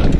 あっ。